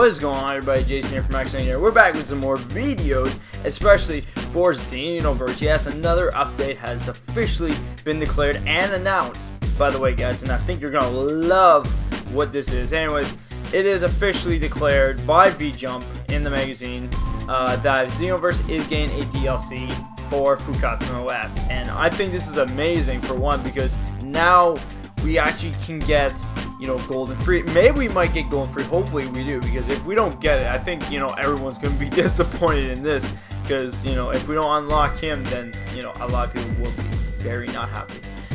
What is going on everybody, Jason here from Max here. We're back with some more videos, especially for Xenoverse. Yes, another update has officially been declared and announced, by the way guys, and I think you're going to love what this is. Anyways, it is officially declared by VJump in the magazine uh, that Xenoverse is getting a DLC for Fukkatsu no F. And I think this is amazing for one because now we actually can get you know, Golden Frieza. Maybe we might get Golden Frieza. Hopefully we do, because if we don't get it, I think, you know, everyone's going to be disappointed in this. Because, you know, if we don't unlock him, then, you know, a lot of people will be very not happy.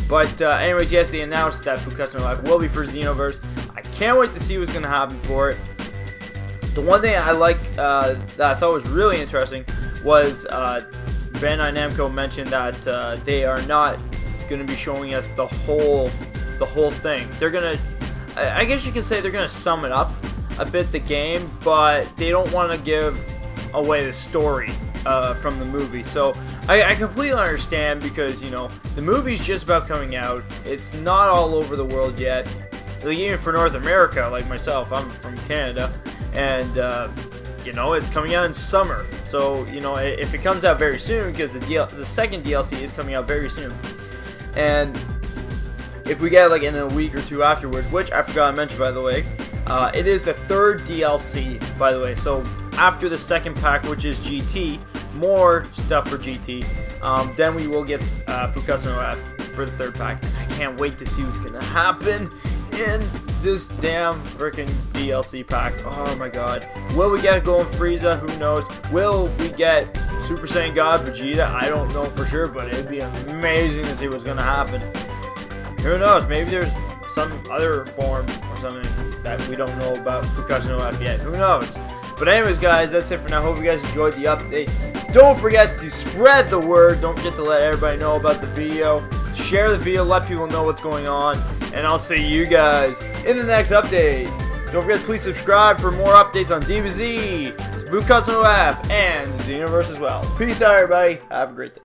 But, uh, anyways, yes, they announced that Fukkatsu Life will be for Xenoverse. I can't wait to see what's going to happen for it. The one thing I like uh, that I thought was really interesting was uh, Bandai Namco mentioned that uh, they are not going to be showing us the whole the whole thing. They're going to I guess you could say they're going to sum it up a bit the game, but they don't want to give away the story uh, from the movie. So I, I, completely understand because you know the movie's just about coming out. It's not all over the world yet. Like even for North America, like myself, I'm from Canada, and uh, you know it's coming out in summer. So you know if it comes out very soon, because the DL the second DLC is coming out very soon, and if we get like in a week or two afterwards, which I forgot to mention by the way, uh, it is the third DLC by the way. So after the second pack, which is GT, more stuff for GT. Um, then we will get uh, Fukkatsu no F for the third pack. And I can't wait to see what's gonna happen in this damn freaking DLC pack. Oh my god. Will we get Golden Frieza? Who knows? Will we get Super Saiyan God Vegeta? I don't know for sure, but it'd be amazing to see what's gonna happen. Who knows? Maybe there's some other form or something that we don't know about no F yet. Who knows? But anyways, guys, that's it for now. Hope you guys enjoyed the update. Don't forget to spread the word. Don't forget to let everybody know about the video. Share the video. Let people know what's going on. And I'll see you guys in the next update. Don't forget to please subscribe for more updates on DBZ, no F, and Xenoverse as well. Peace out, everybody. Have a great day.